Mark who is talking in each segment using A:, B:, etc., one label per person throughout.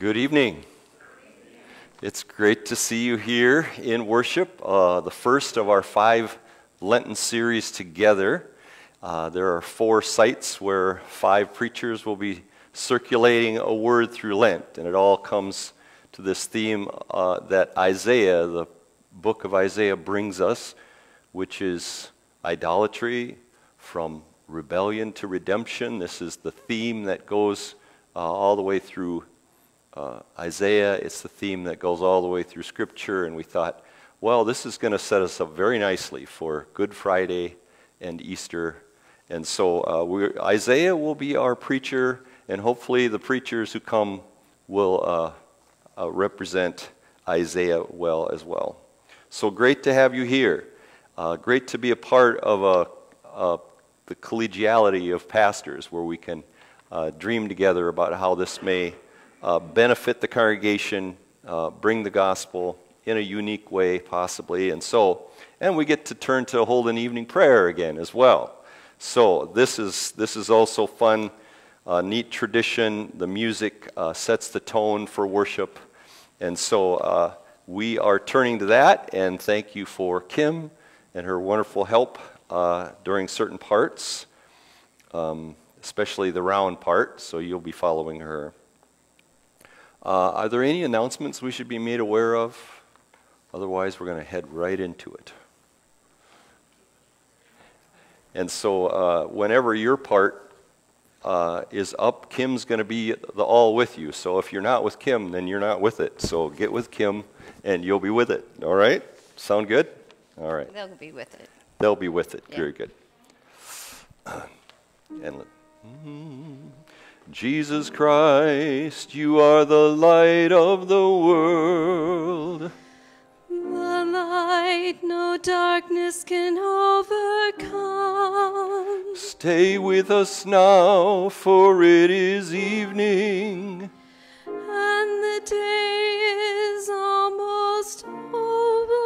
A: Good evening. It's great to see you here in worship, uh, the first of our five Lenten series together. Uh, there are four sites where five preachers will be circulating a word through Lent, and it all comes to this theme uh, that Isaiah, the book of Isaiah, brings us, which is idolatry from rebellion to redemption. This is the theme that goes uh, all the way through uh, Isaiah. It's the theme that goes all the way through Scripture, and we thought, well, this is going to set us up very nicely for Good Friday and Easter. And so uh, Isaiah will be our preacher, and hopefully the preachers who come will uh, uh, represent Isaiah well as well. So great to have you here. Uh, great to be a part of a, the collegiality of pastors where we can uh, dream together about how this may uh, benefit the congregation, uh, bring the gospel in a unique way, possibly. And so, and we get to turn to Holden evening prayer again as well. So this is this is also fun, uh, neat tradition. The music uh, sets the tone for worship, and so uh, we are turning to that. And thank you for Kim and her wonderful help uh, during certain parts, um, especially the round part. So you'll be following her. Uh, are there any announcements we should be made aware of? Otherwise, we're going to head right into it. And so, uh, whenever your part uh, is up, Kim's going to be the all with you. So, if you're not with Kim, then you're not with it. So, get with Kim and you'll be with it. All right? Sound good? All right.
B: They'll be with it.
A: They'll be with it. Yeah. Very good. And. Mm, Jesus Christ, you are the light of the world.
C: The light no darkness can overcome.
A: Stay with us now, for it is evening.
C: And the day is almost over.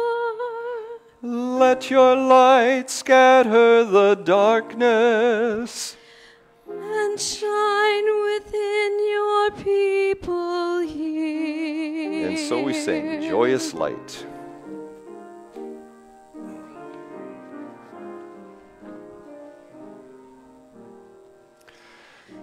A: Let your light scatter the darkness
C: shine within your people here.
A: And so we sing, Joyous Light.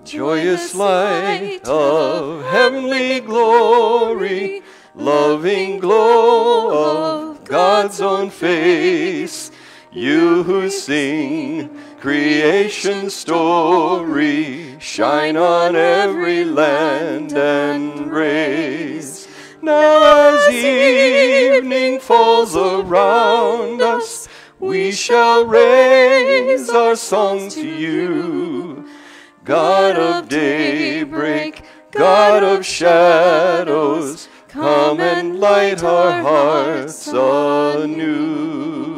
A: Joyous light of heavenly glory, loving glow of God's own face, you who sing creation's story shine on every land and race. Now as evening falls around us, we shall raise our song to you. God of daybreak, God of shadows, come and light our hearts anew.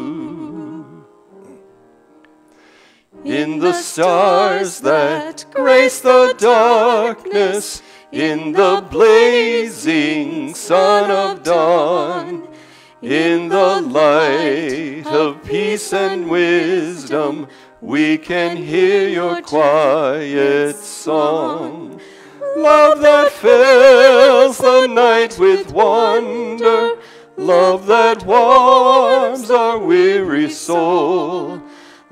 A: In the stars that grace the darkness, in the blazing sun of dawn, in the light of peace and wisdom, we can hear your quiet song. Love that fills the night with wonder, love that warms our weary soul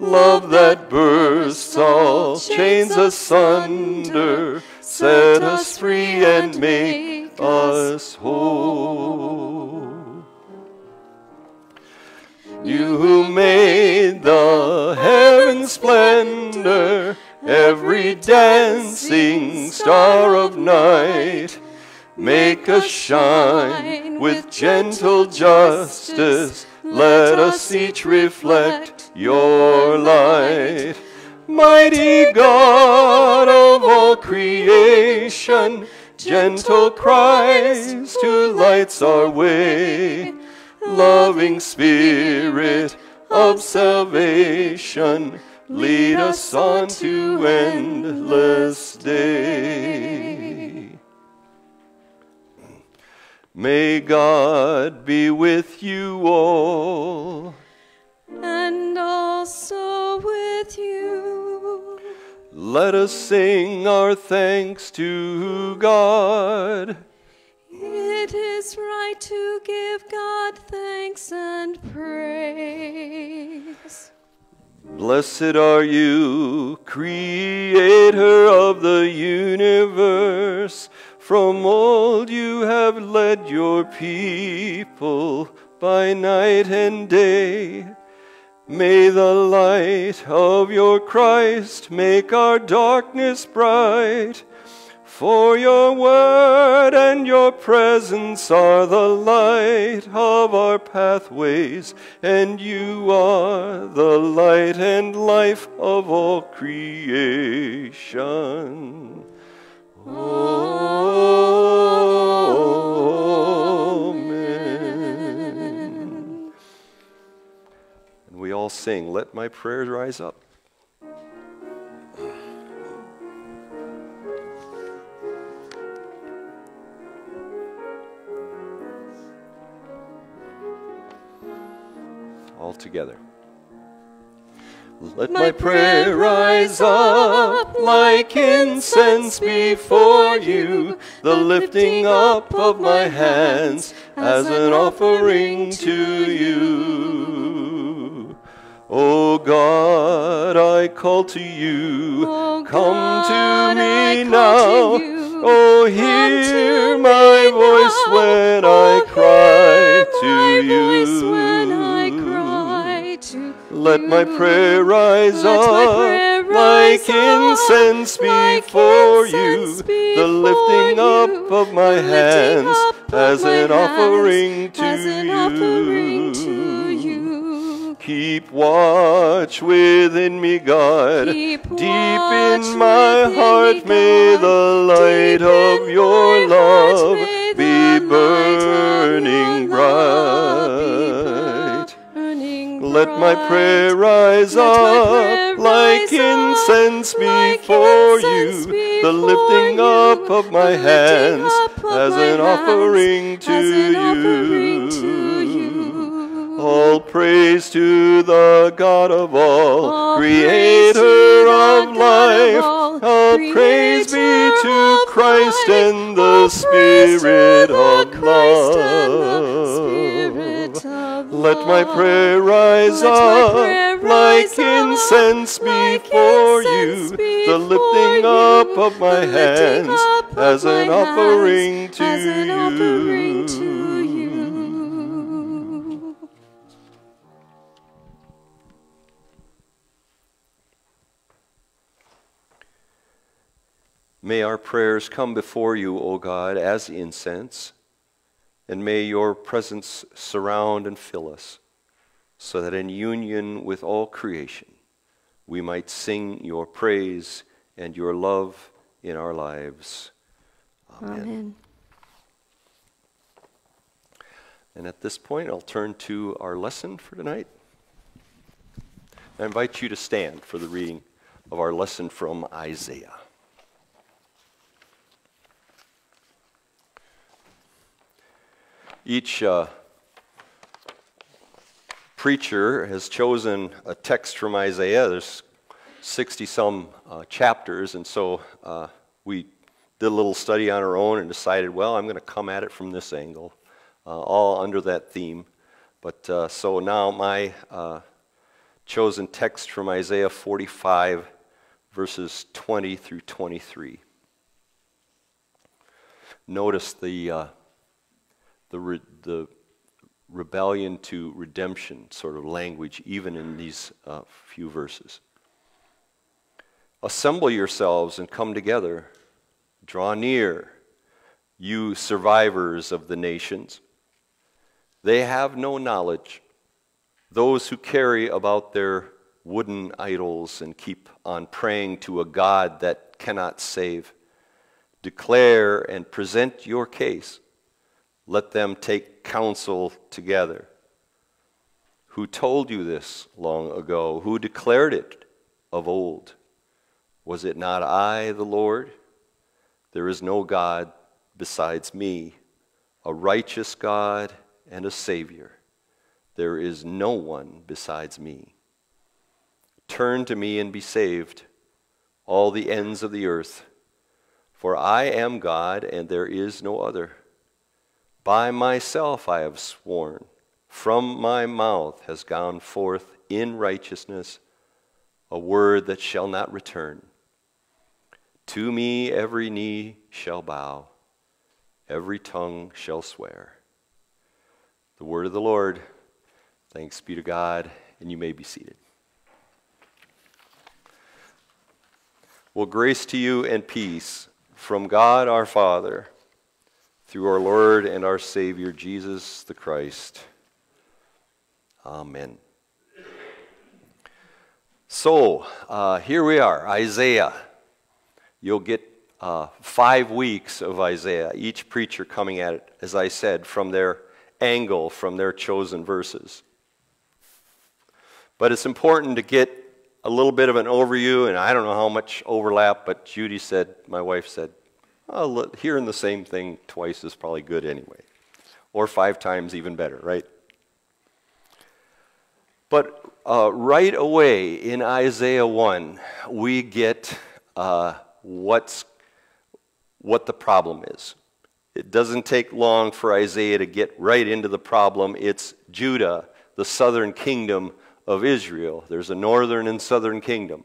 A: Love that bursts all chains asunder, set us free and make us whole. You who made the heaven's splendor, every dancing star of night, make us shine with gentle justice. Let us each reflect your light. Mighty God of all creation, gentle Christ who lights our way, loving Spirit of salvation, lead us on to endless day. May God be with you all
C: and also with you.
A: Let us sing our thanks to God.
C: it is right to give God thanks and praise.
A: Blessed are you, creator of the universe. From old you have led your people by night and day. May the light of your Christ make our darkness bright. For your word and your presence are the light of our pathways, and you are the light and life of all creation. Amen. And we all sing, Let my prayers rise up. All together. Let my prayer rise up like incense before you, the lifting up of my hands as an offering to you. O God, I call to you, come to me now. Oh, hear my voice when I cry to you. Let my
C: mm.
A: prayer rise
C: Let
A: up
C: prayer
A: like
C: rise
A: incense
C: like
A: before
C: incense
A: you, the lifting
C: you,
A: up of my hands
C: of
A: as
C: my
A: an
C: hands
A: offering to
C: as an
A: you.
C: offering to you.
A: Keep watch within me, God.
C: Keep
A: Deep in my heart,
C: me,
A: may the light of your love be
C: the light of
A: burning prayer rise up like incense before you, the lifting up of my hands as an offering to you.
C: offering to you.
A: All praise to the God of all, creator of life.
C: all,
A: praise be to Christ and the
C: All praise to
A: Spirit of
C: Christ and the
A: love. Let my prayer rise
C: Let
A: up
C: prayer
A: like
C: rise
A: incense
C: like
A: before
C: incense
A: you, the lifting
C: you,
A: up of my hands
C: of
A: as
C: my
A: an
C: hands
A: offering to
C: as an offering to
A: you.
C: you.
A: May our prayers come before you, O God, as incense, and may your presence surround and fill us, so that in union with all creation we might sing your praise and your love in our lives. Amen.
C: Amen.
A: And at this point, I'll turn to our lesson for tonight. I invite you to stand for the reading of our lesson from Isaiah. Each uh, preacher has chosen a text from Isaiah. There's 60 some uh, chapters, and so uh, we did a little study on our own and decided, well, I'm going to come at it from this angle, uh, all under that theme. But uh, so now my uh, chosen text from Isaiah 45, verses 20 through 23. Notice the the, re- the rebellion to redemption sort of language, even in these uh, few verses. Assemble yourselves and come together. Draw near, you survivors of the nations. They have no knowledge. Those who carry about their wooden idols and keep on praying to a God that cannot save. Declare and present your case. Let them take counsel together. Who told you this long ago? Who declared it of old? Was it not I, the Lord? There is no God besides me, a righteous God and a Savior. There is no one besides me. Turn to me and be saved, all the ends of the earth, for I am God and there is no other. By myself I have sworn, from my mouth has gone forth in righteousness a word that shall not return. To me every knee shall bow, every tongue shall swear. The word of the Lord. Thanks be to God, and you may be seated. Well, grace to you and peace from God our Father through our Lord and our Savior, Jesus the Christ. Amen. So, uh, here we are, Isaiah. You'll get uh, five weeks of Isaiah, each preacher coming at it, as I said, from their angle, from their chosen verses. But it's important to get a little bit of an overview, and I don't know how much overlap, but Judy said, my wife said, oh, hearing the same thing twice is probably good anyway. Or five times, even better, right? But uh, right away in Isaiah 1, we get uh, what's, what the problem is. It doesn't take long for Isaiah to get right into the problem. It's Judah, the southern kingdom of Israel. There's a northern and southern kingdom.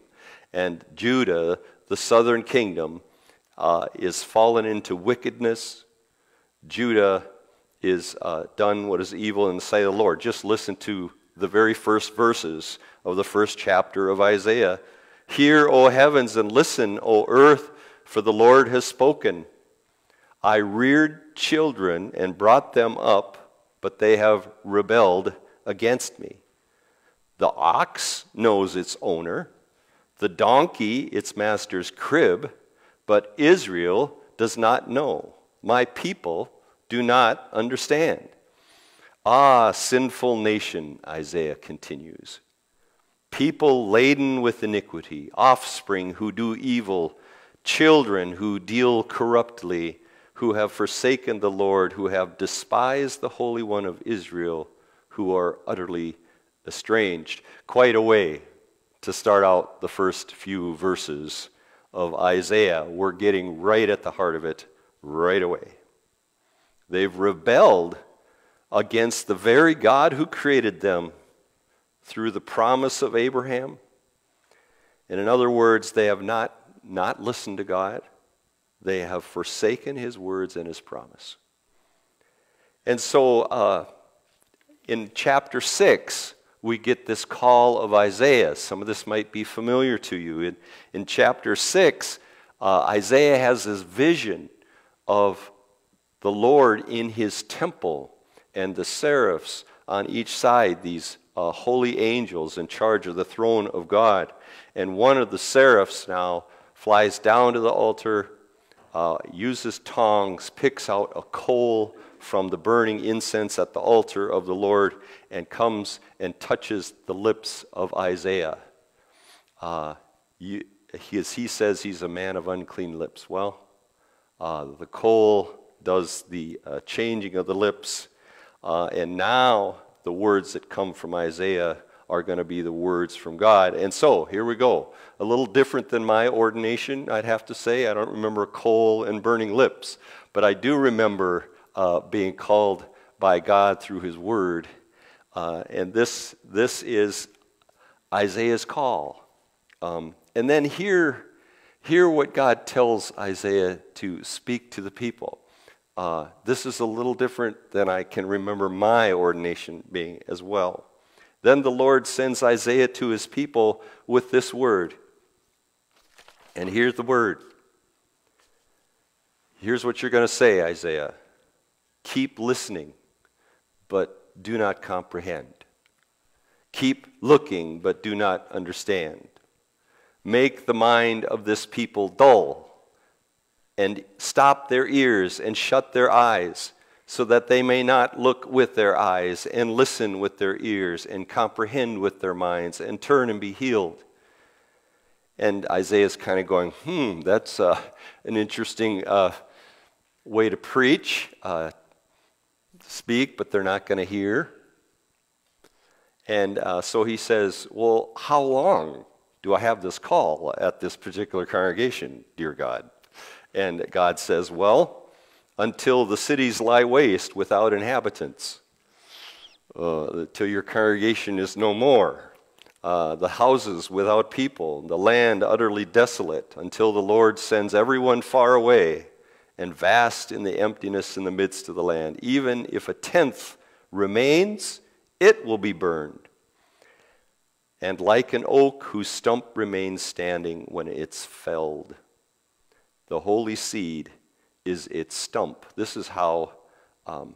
A: And Judah, the southern kingdom, uh, is fallen into wickedness. Judah is uh, done what is evil in the sight of the Lord. Just listen to the very first verses of the first chapter of Isaiah. Hear, O heavens, and listen, O earth, for the Lord has spoken. I reared children and brought them up, but they have rebelled against me. The ox knows its owner, the donkey its master's crib, but Israel does not know. My people do not understand. Ah, sinful nation, Isaiah continues. People laden with iniquity, offspring who do evil, children who deal corruptly, who have forsaken the Lord, who have despised the Holy One of Israel, who are utterly estranged. Quite a way to start out the first few verses of Isaiah. We're getting right at the heart of it right away. They've rebelled against the very God who created them through the promise of Abraham. And in other words, they have not, not listened to God. They have forsaken his words and his promise. And so uh, in chapter 6, we get this call of Isaiah. Some of this might be familiar to you. In, in chapter 6, uh, Isaiah has this vision of the Lord in his temple and the seraphs on each side, these uh, holy angels in charge of the throne of God. And one of the seraphs now flies down to the altar, uh, uses tongs, picks out a coal from the burning incense at the altar of the Lord and comes and touches the lips of Isaiah. Uh, you, he, he says he's a man of unclean lips. Well, uh, the coal does the uh, changing of the lips, uh, and now the words that come from Isaiah are going to be the words from God. And so, here we go. A little different than my ordination, I'd have to say. I don't remember coal and burning lips, but I do remember uh, being called by God through His Word. Uh, and this, this is Isaiah's call. Um, and then hear, hear what God tells Isaiah to speak to the people. Uh, this is a little different than I can remember my ordination being as well. Then the Lord sends Isaiah to his people with this word. And here's the word. Here's what you're going to say, Isaiah. Keep listening, but do not comprehend. Keep looking, but do not understand. Make the mind of this people dull, and stop their ears and shut their eyes, so that they may not look with their eyes, and listen with their ears, and comprehend with their minds, and turn and be healed. And Isaiah's kind of going, hmm, that's uh, an interesting uh, way to preach. Uh, speak, but they're not going to hear. And uh, so he says, Well, how long do I have this call at this particular congregation, dear God? And God says, Well, until the cities lie waste without inhabitants, uh, till your congregation is no more, uh, the houses without people, the land utterly desolate, until the Lord sends everyone far away and vast in the emptiness in the midst of the land. Even if a tenth remains, it will be burned. And like an oak whose stump remains standing when it's felled, the holy seed is its stump. This is how, um,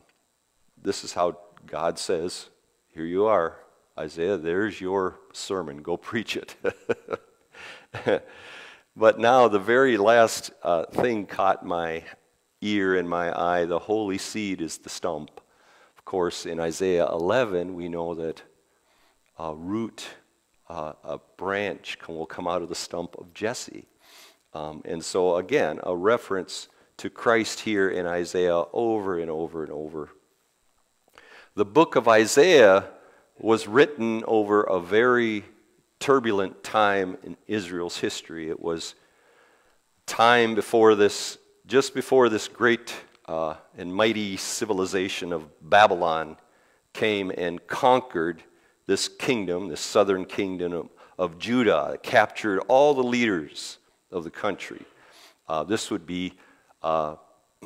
A: this is how God says, "Here you are, Isaiah. There's your sermon. Go preach it." but now the very last uh, thing caught my ear and my eye. The holy seed is the stump. Of course, in Isaiah 11, we know that a root, uh, a branch, can, will come out of the stump of Jesse. Um, and so, again, a reference to Christ here in Isaiah over and over and over. The book of Isaiah was written over a very turbulent time in Israel's history. It was time before this, just before this great uh, and mighty civilization of Babylon came and conquered this kingdom, this southern kingdom of, of Judah, captured all the leaders of the country. Uh, this would be uh,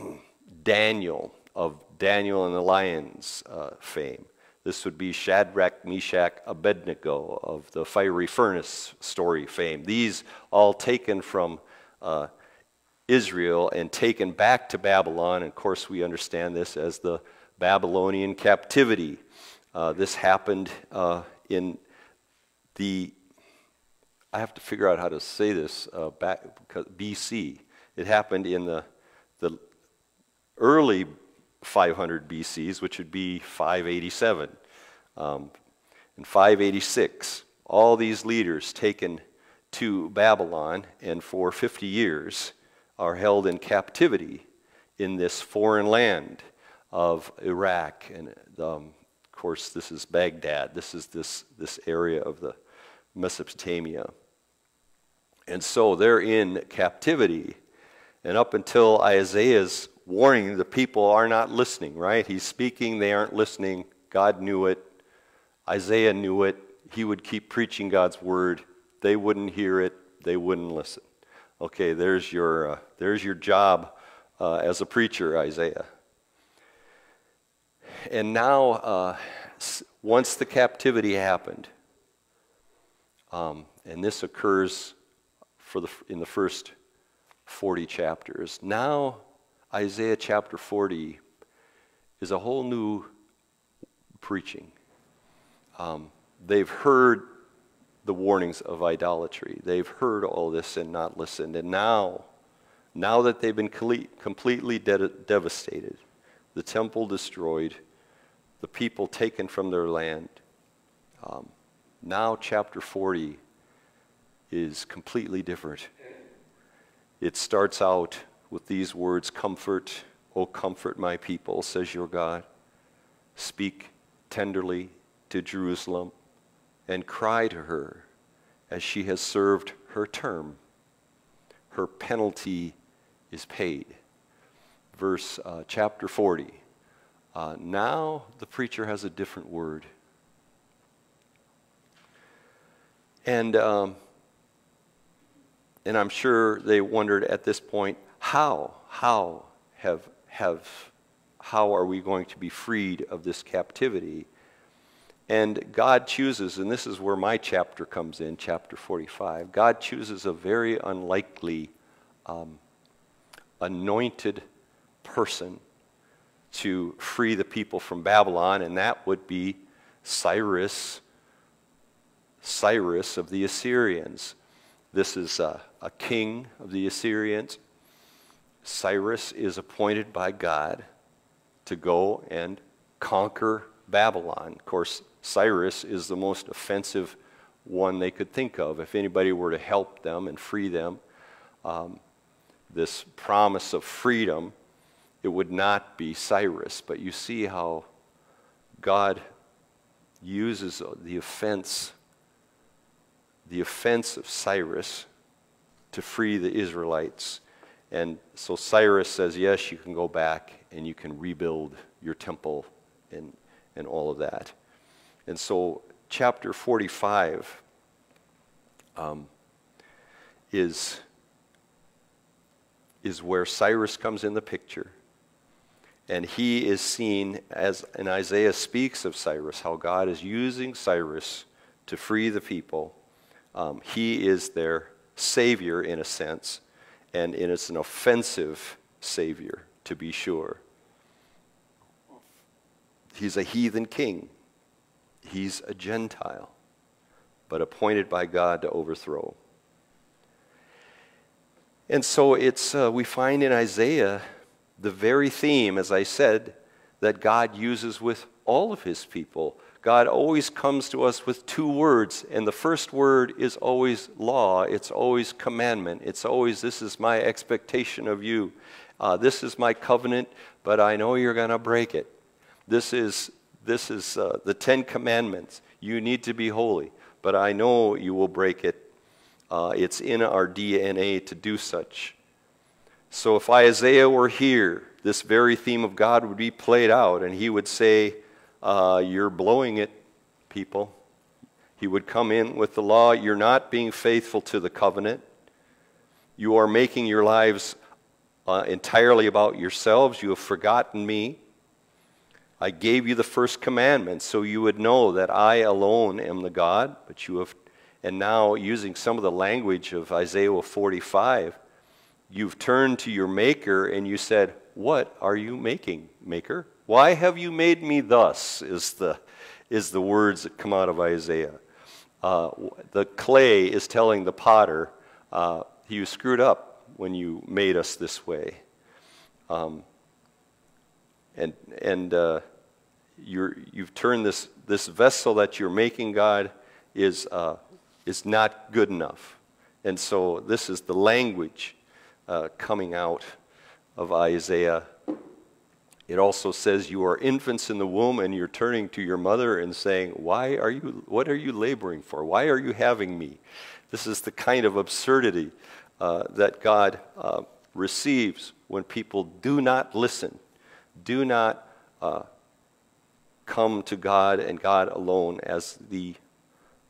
A: Daniel of Daniel and the Lions uh, fame. This would be Shadrach, Meshach, Abednego of the fiery furnace story fame. These all taken from uh, Israel and taken back to Babylon. And of course, we understand this as the Babylonian captivity. Uh, this happened uh, in the I have to figure out how to say this uh, back BC. It happened in the the early 500 BCs, which would be 587 um, and 586. All these leaders taken to Babylon and for 50 years are held in captivity in this foreign land of Iraq. And um, of course, this is Baghdad. This is this, this area of the Mesopotamia. And so they're in captivity. And up until Isaiah's warning, the people are not listening, right? He's speaking, they aren't listening. God knew it. Isaiah knew it. He would keep preaching God's word. They wouldn't hear it, they wouldn't listen. Okay, there's your, uh, there's your job uh, as a preacher, Isaiah. And now, uh, once the captivity happened, um, and this occurs for the, in the first 40 chapters. Now, Isaiah chapter 40 is a whole new preaching. Um, they've heard the warnings of idolatry. They've heard all this and not listened. And now, now that they've been completely de- devastated, the temple destroyed, the people taken from their land, um, now chapter 40 is completely different. It starts out with these words Comfort, O comfort my people, says your God. Speak tenderly to Jerusalem and cry to her as she has served her term. Her penalty is paid. Verse uh, chapter 40. Uh, now the preacher has a different word. And um, and I'm sure they wondered at this point, how, how have, have, how are we going to be freed of this captivity? And God chooses, and this is where my chapter comes in, chapter 45. God chooses a very unlikely, um, anointed person to free the people from Babylon, and that would be Cyrus, Cyrus of the Assyrians. This is a, a king of the Assyrians. Cyrus is appointed by God to go and conquer Babylon. Of course, Cyrus is the most offensive one they could think of. If anybody were to help them and free them, um, this promise of freedom, it would not be Cyrus. But you see how God uses the offense the offense of Cyrus to free the Israelites. And so Cyrus says, Yes, you can go back and you can rebuild your temple and, and all of that. And so, chapter 45 um, is, is where Cyrus comes in the picture. And he is seen as, and Isaiah speaks of Cyrus, how God is using Cyrus to free the people. Um, he is their savior in a sense, and it is an offensive savior, to be sure. He's a heathen king, he's a Gentile, but appointed by God to overthrow. And so it's, uh, we find in Isaiah the very theme, as I said, that God uses with all of his people. God always comes to us with two words, and the first word is always law, it's always commandment, it's always, This is my expectation of you. Uh, this is my covenant, but I know you're going to break it. This is, this is uh, the Ten Commandments. You need to be holy, but I know you will break it. Uh, it's in our DNA to do such. So if Isaiah were here, this very theme of God would be played out, and he would say, uh, You're blowing it, people. He would come in with the law. You're not being faithful to the covenant. You are making your lives uh, entirely about yourselves. You have forgotten me. I gave you the first commandment so you would know that I alone am the God, but you have, and now using some of the language of Isaiah 45, you've turned to your Maker and you said, What are you making, Maker? Why have you made me thus? Is the, is the words that come out of Isaiah. Uh, the clay is telling the potter, uh, You screwed up when you made us this way. Um, and and uh, you're, you've turned this, this vessel that you're making, God, is, uh, is not good enough. And so this is the language uh, coming out of Isaiah. It also says you are infants in the womb and you're turning to your mother and saying, "Why are you what are you laboring for? Why are you having me?" This is the kind of absurdity uh, that God uh, receives when people do not listen, do not uh, come to God and God alone as the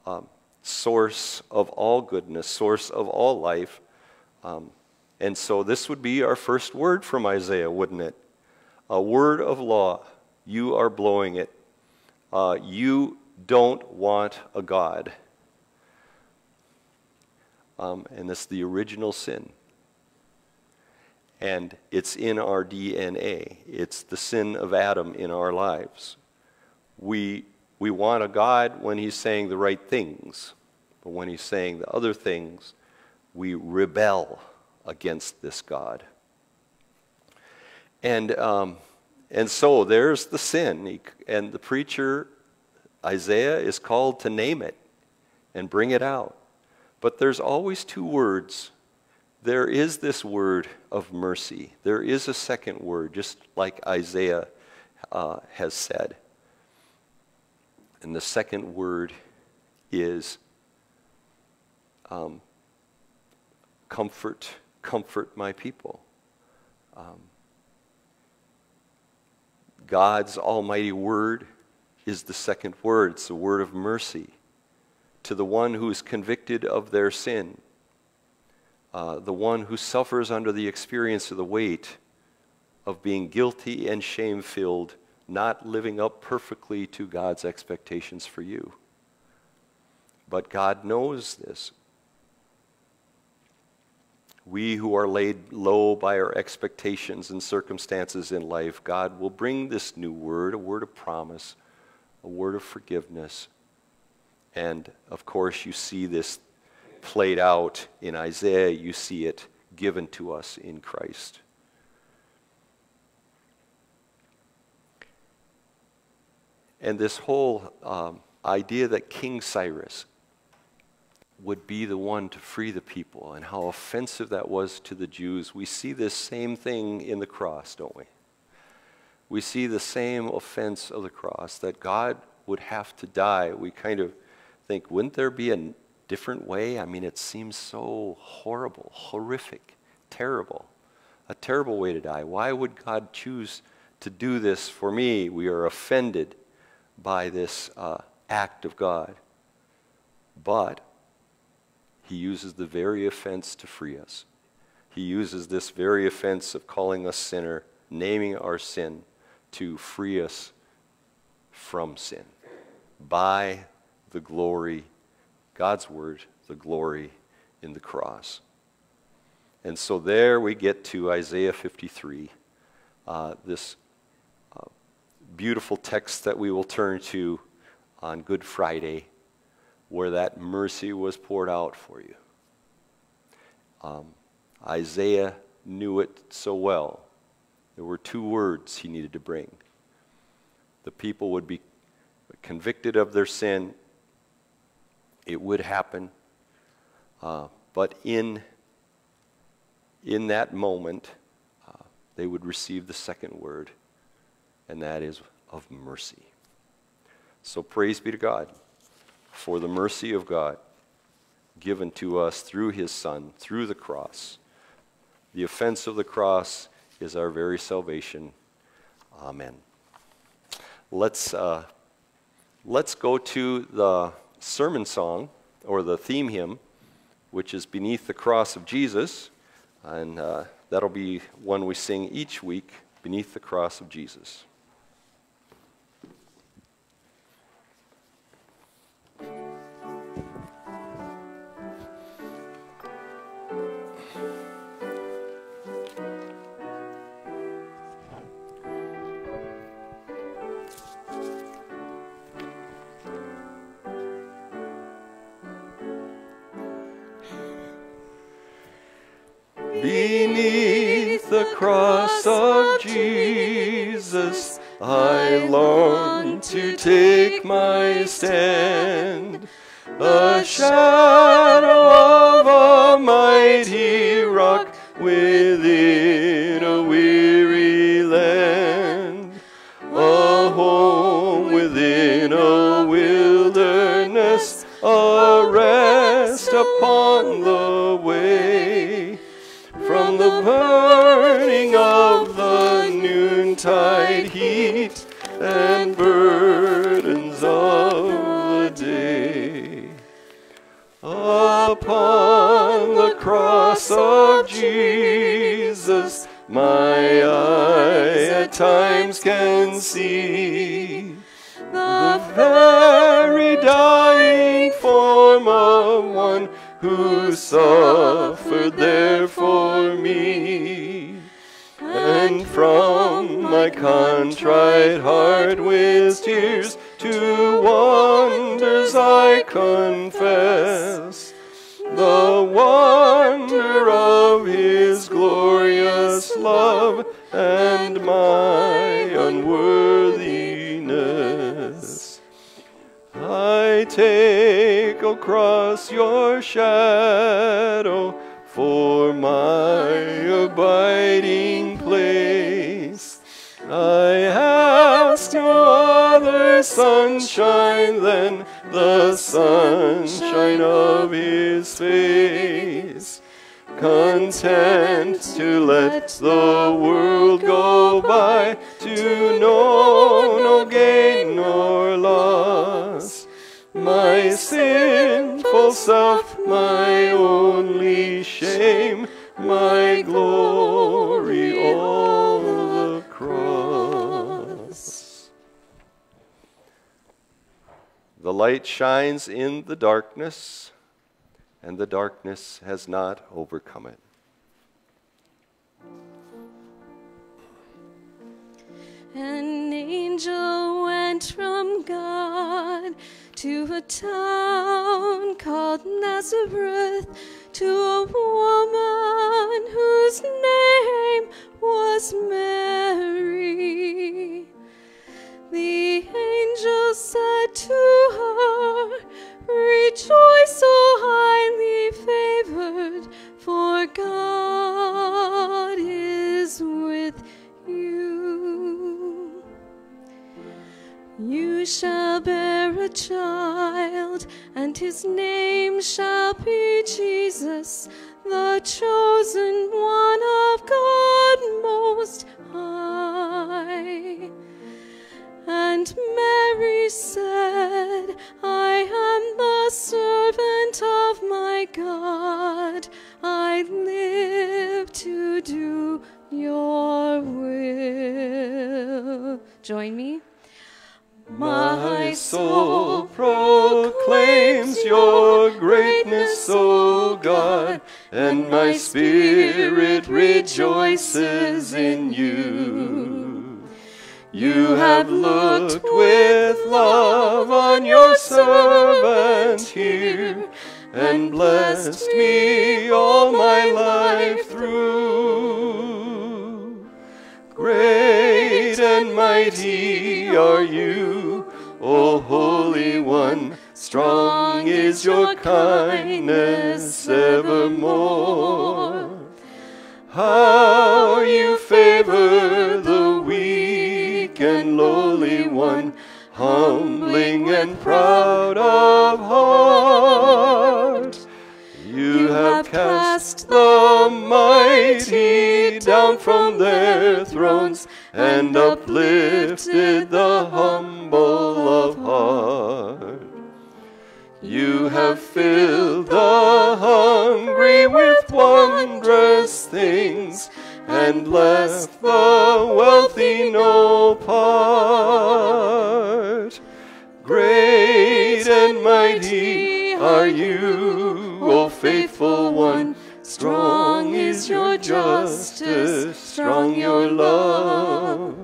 A: um, source of all goodness, source of all life. Um, and so this would be our first word from Isaiah, wouldn't it? A word of law. You are blowing it. Uh, you don't want a God. Um, and this is the original sin. And it's in our DNA. It's the sin of Adam in our lives we, we want a God when he's saying the right things, but when he's saying the other things, we rebel against this God. And, um, and so there's the sin, and the preacher, Isaiah, is called to name it and bring it out. But there's always two words. There is this word of mercy. There is a second word, just like Isaiah uh, has said. And the second word is um, comfort, comfort my people. Um, God's almighty word is the second word. It's the word of mercy to the one who is convicted of their sin, uh, the one who suffers under the experience of the weight of being guilty and shame filled not living up perfectly to God's expectations for you. But God knows this. We who are laid low by our expectations and circumstances in life, God will bring this new word, a word of promise, a word of forgiveness. And of course, you see this played out in Isaiah, you see it given to us in Christ. And this whole um, idea that King Cyrus would be the one to free the people and how offensive that was to the Jews, we see this same thing in the cross, don't we? We see the same offense of the cross that God would have to die. We kind of think, wouldn't there be a different way? I mean, it seems so horrible, horrific, terrible. a terrible way to die. Why would God choose to do this for me? We are offended by this uh, act of God. But he uses the very offense to free us. He uses this very offense of calling us sinner, naming our sin, to free us from sin by the glory, God's word, the glory in the cross. And so there we get to Isaiah 53, uh, this uh, beautiful text that we will turn to on Good Friday, where that mercy was poured out for you. Um, Isaiah knew it so well. There were two words he needed to bring. The people would be convicted of their sin. It would happen. Uh, but in in that moment, uh, they would receive the second word, and that is of mercy. So praise be to God for the mercy of God given to us through his Son, through the cross. The offense of the cross is our very salvation. Amen. Let's, uh, let's go to the sermon song or the theme hymn, which is Beneath the Cross of Jesus. And uh, that'll be one we sing each week beneath the cross of Jesus. My eye at times can see the very dying form of one who suffered there for me. And from my contrite heart with tears to wonders I confess the wonder of his glorious love and my unworthiness. I take across your shadow for my abiding place. I ask no other sunshine than the sunshine of his face. Content to let the world go by, to know no gain nor loss. My sinful self, my only shame, my glory, all the cross. The light shines in the darkness, and the darkness has not overcome it.
C: An angel went from God to a town called Nazareth to a woman whose name was Mary. The angel said to her, Rejoice, O highly favored, for God is with you. You shall bear a child, and his name shall be Jesus. the chosen one of God Most High. And Mary said, I am the servant of my God. I live to do your will. Join me.
A: My soul proclaims your greatness, O God, and my spirit rejoices in you. You have looked with love on your servant here, and blessed me all my life through. Great and mighty are you, O Holy One. Strong is your kindness evermore. How you favor the weak and lowly one, humbling and proud of heart. You have cast the mighty down from their thrones and uplifted the humble of heart. You have filled the hungry with wondrous things and left the wealthy no part. Great and mighty are you, O faithful one. Strong is your justice, strong your love.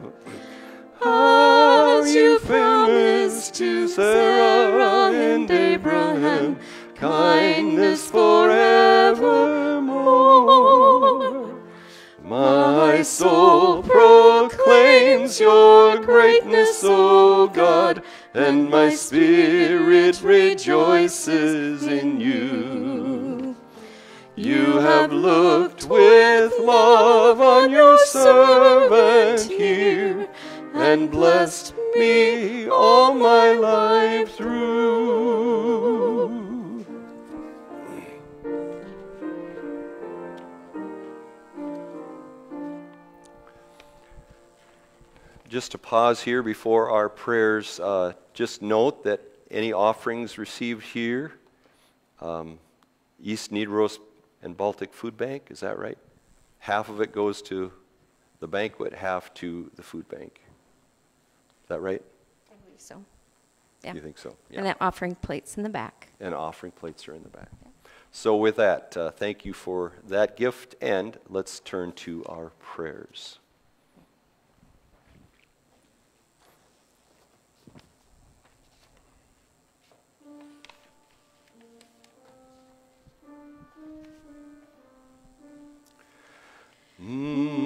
A: As you promised to Sarah and Abraham, kindness forevermore. My soul proclaims your greatness, O God, and my spirit rejoices in you. You have looked with love on your servant here and blessed me all my life through. Just to pause here before our prayers, uh, just note that any offerings received here, um, East Nidaros and Baltic Food Bank, is that right? Half of it goes to the banquet, half to the food bank. Is that right?
C: I believe so. Yeah.
A: You think so? Yeah.
C: And that offering plates in the back.
A: And offering plates are in the back. So with that, uh, thank you for that gift, and let's turn to our prayers. Mm-hmm.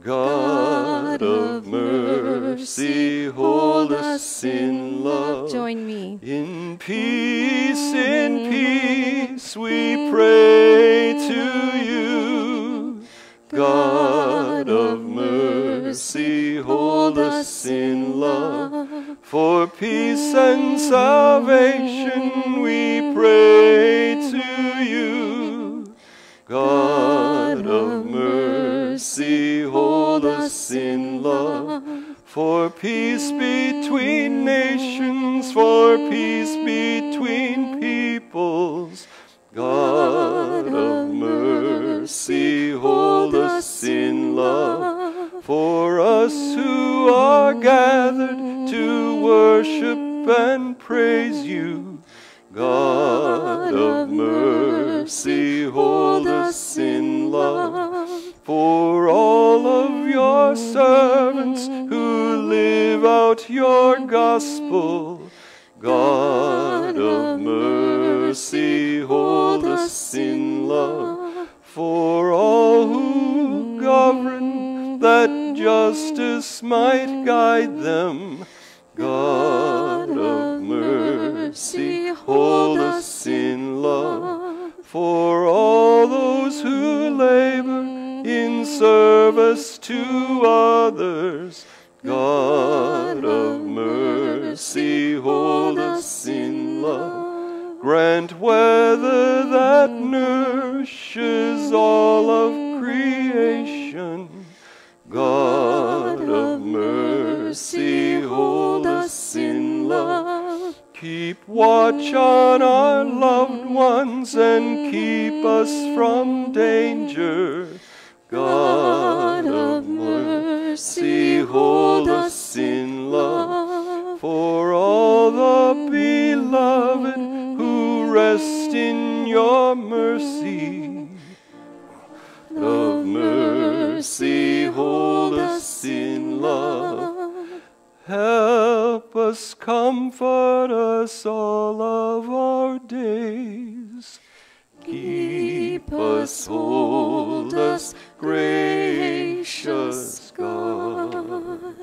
A: God of mercy, hold us in love.
C: Join me.
A: In peace, in peace, we pray to you. God of mercy, hold us in love. For peace and salvation, we pray to you. God of mercy, hold us in love. For peace between nations, for peace between peoples. God of mercy, hold us in love. For us who are worship and praise you. God of mercy, hold us in love. For all of your servants who live out your gospel, God of mercy, hold us in love. For all who govern, that justice might guide them, God of mercy, hold us in love. For all those who labor in service to others, God of mercy, hold us in love. Grant weather that nourishes all of creation. God of mercy, hold us in love. Keep watch on our loved ones and keep us from danger. God of mercy, hold us in love. For all the beloved who rest in your mercy. Of mercy, hold us in love. Help us, comfort us all of our days. Keep us, hold us, gracious God.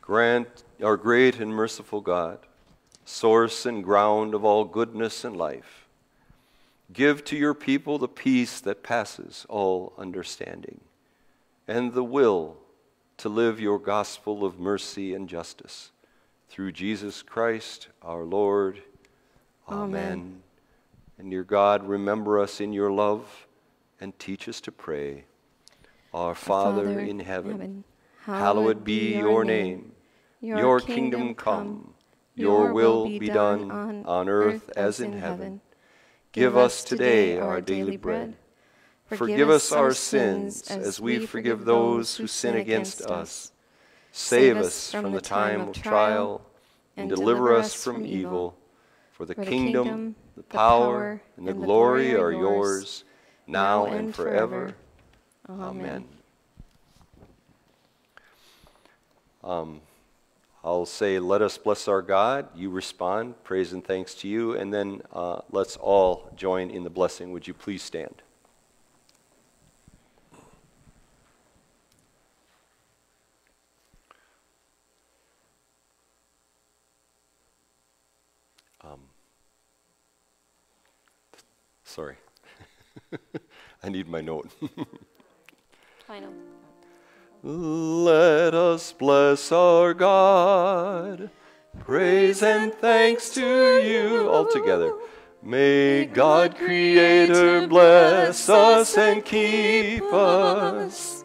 A: Grant our great and merciful God, source and ground of all goodness and life, give to your people the peace that passes all understanding and the will to live your gospel of mercy and justice. Through Jesus Christ our Lord. Amen.
C: Amen.
A: And dear God, remember us in your love and teach us to pray. Our Father, in heaven, hallowed be your name. Your kingdom come, your will be done on earth as in heaven. Give us today our daily bread. Forgive us our sins as we forgive those who sin against us. Save us from the time of trial and deliver us from evil. For the kingdom, the power, and the glory are yours, now and forever. Amen. Um, I'll say, Let us bless our God. You respond, praise and thanks to you. And then uh, let's all join in the blessing. Would you please stand? Sorry. I need my note.
C: Final.
A: Let us bless our God. Praise and thanks to you all together. May God Creator bless us and keep us.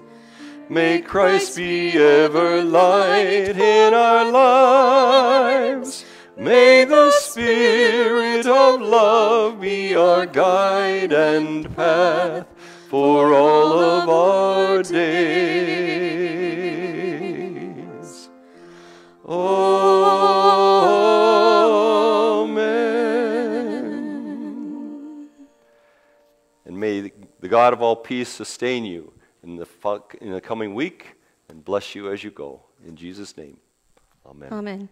A: May Christ be ever light in our lives. May the Spirit of love be our guide and path for all of our days. Amen. And may the God of all peace sustain you in the, in the coming week and bless you as you go. In Jesus' name, amen.
C: Amen.